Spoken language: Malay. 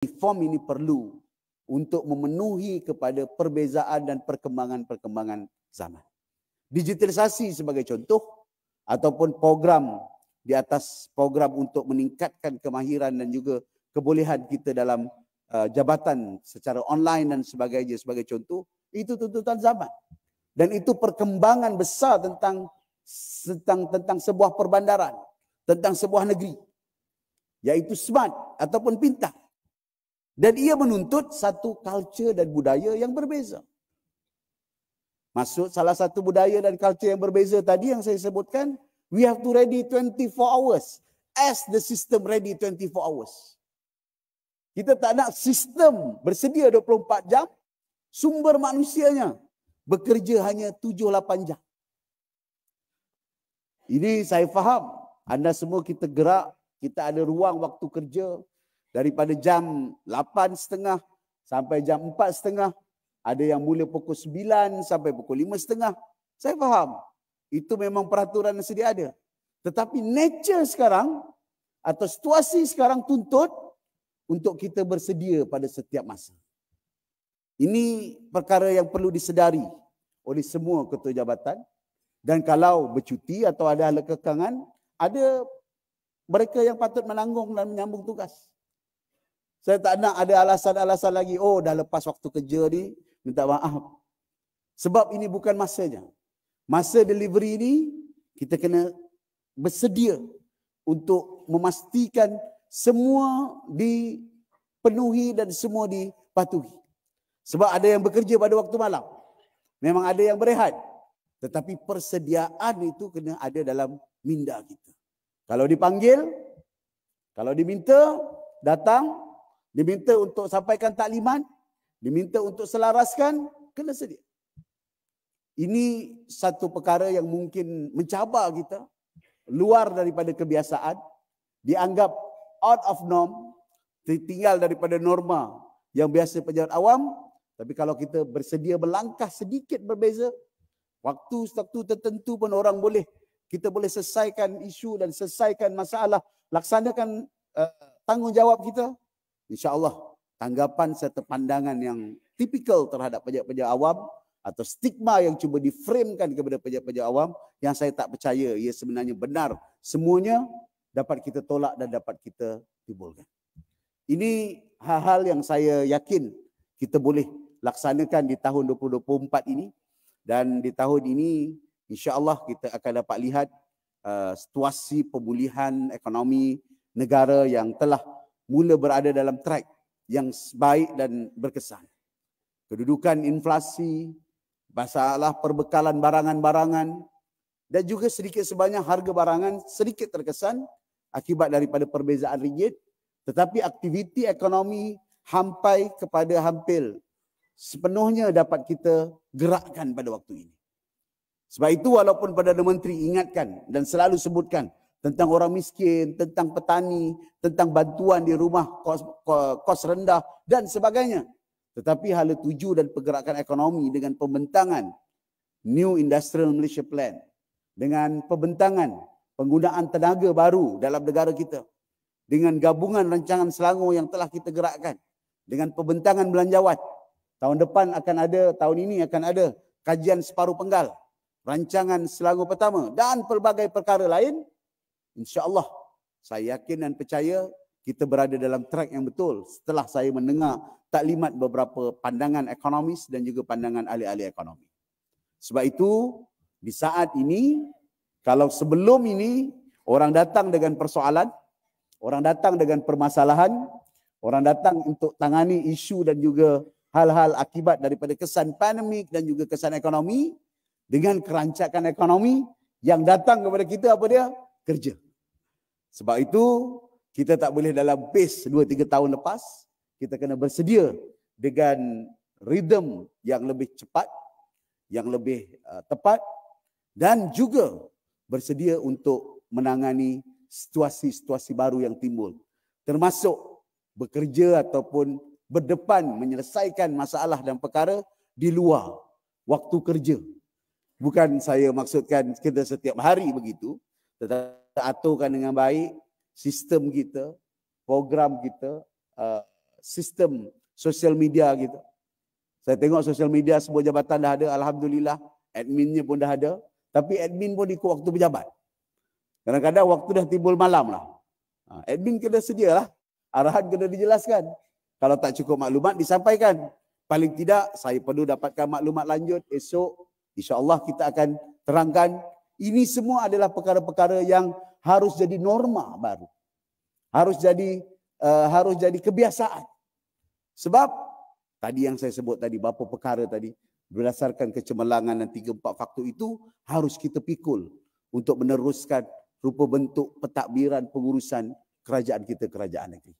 reform ini perlu untuk memenuhi kepada perbezaan dan perkembangan-perkembangan zaman. Digitalisasi sebagai contoh ataupun program di atas program untuk meningkatkan kemahiran dan juga kebolehan kita dalam uh, jabatan secara online dan sebagainya sebagai contoh itu tuntutan zaman dan itu perkembangan besar tentang tentang tentang sebuah perbandaran tentang sebuah negeri yaitu smart ataupun pintar dan ia menuntut satu culture dan budaya yang berbeza. Masuk salah satu budaya dan culture yang berbeza tadi yang saya sebutkan we have to ready 24 hours as the system ready 24 hours. Kita tak nak sistem bersedia 24 jam sumber manusianya bekerja hanya 7-8 jam. Ini saya faham. Anda semua kita gerak kita ada ruang waktu kerja daripada jam 8.30 sampai jam 4.30. Ada yang mula pukul 9 sampai pukul 5.30. Saya faham. Itu memang peraturan yang sedia ada. Tetapi nature sekarang atau situasi sekarang tuntut untuk kita bersedia pada setiap masa. Ini perkara yang perlu disedari oleh semua ketua jabatan. Dan kalau bercuti atau ada hal kekangan, ada mereka yang patut menanggung dan menyambung tugas. Saya tak nak ada alasan-alasan lagi. Oh, dah lepas waktu kerja ni, minta maaf. Sebab ini bukan masanya. Masa delivery ini, kita kena bersedia untuk memastikan semua dipenuhi dan semua dipatuhi. Sebab ada yang bekerja pada waktu malam. Memang ada yang berehat. Tetapi persediaan itu kena ada dalam minda kita. Kalau dipanggil, kalau diminta, datang, diminta untuk sampaikan taklimat, diminta untuk selaraskan, kena sedia. Ini satu perkara yang mungkin mencabar kita, luar daripada kebiasaan, dianggap out of norm, tinggal daripada norma yang biasa pejabat awam, tapi kalau kita bersedia berlangkah sedikit berbeza, waktu-waktu tertentu pun orang boleh kita boleh selesaikan isu dan selesaikan masalah, laksanakan uh, tanggungjawab kita, insya-Allah tanggapan serta pandangan yang tipikal terhadap pejabat-pejabat awam atau stigma yang cuba diframekan kepada pejabat-pejabat awam yang saya tak percaya ia sebenarnya benar semuanya dapat kita tolak dan dapat kita timbulkan. Ini hal-hal yang saya yakin kita boleh laksanakan di tahun 2024 ini dan di tahun ini insya-Allah kita akan dapat lihat uh, situasi pemulihan ekonomi negara yang telah mula berada dalam track yang baik dan berkesan. Kedudukan inflasi, masalah perbekalan barangan-barangan dan juga sedikit sebanyak harga barangan sedikit terkesan akibat daripada perbezaan ringgit tetapi aktiviti ekonomi sampai kepada hampir sepenuhnya dapat kita gerakkan pada waktu ini. Sebab itu walaupun Perdana Menteri ingatkan dan selalu sebutkan tentang orang miskin, tentang petani, tentang bantuan di rumah kos, kos rendah dan sebagainya. Tetapi hala tuju dan pergerakan ekonomi dengan pembentangan New Industrial Malaysia Plan dengan pembentangan penggunaan tenaga baru dalam negara kita dengan gabungan rancangan Selangor yang telah kita gerakkan dengan pembentangan belanjawan tahun depan akan ada tahun ini akan ada kajian separuh penggal rancangan Selangor pertama dan pelbagai perkara lain, insya-Allah saya yakin dan percaya kita berada dalam track yang betul setelah saya mendengar taklimat beberapa pandangan ekonomis dan juga pandangan ahli-ahli ekonomi. Sebab itu di saat ini kalau sebelum ini orang datang dengan persoalan, orang datang dengan permasalahan, orang datang untuk tangani isu dan juga hal-hal akibat daripada kesan pandemik dan juga kesan ekonomi, dengan kerancakan ekonomi yang datang kepada kita apa dia? Kerja. Sebab itu kita tak boleh dalam pace 2 3 tahun lepas kita kena bersedia dengan rhythm yang lebih cepat, yang lebih uh, tepat dan juga bersedia untuk menangani situasi-situasi baru yang timbul termasuk bekerja ataupun berdepan menyelesaikan masalah dan perkara di luar waktu kerja Bukan saya maksudkan kita setiap hari begitu. Tetapi aturkan dengan baik sistem kita, program kita, uh, sistem sosial media kita. Saya tengok sosial media sebuah jabatan dah ada, Alhamdulillah. Adminnya pun dah ada. Tapi admin pun ikut waktu pejabat. Kadang-kadang waktu dah timbul malam lah. Ha, admin kena sedialah. Arahan kena dijelaskan. Kalau tak cukup maklumat, disampaikan. Paling tidak, saya perlu dapatkan maklumat lanjut esok. InsyaAllah kita akan terangkan. Ini semua adalah perkara-perkara yang harus jadi norma baru. Harus jadi uh, harus jadi kebiasaan. Sebab tadi yang saya sebut tadi, berapa perkara tadi, berdasarkan kecemerlangan dan tiga empat faktor itu, harus kita pikul untuk meneruskan rupa bentuk petakbiran pengurusan kerajaan kita, kerajaan negeri.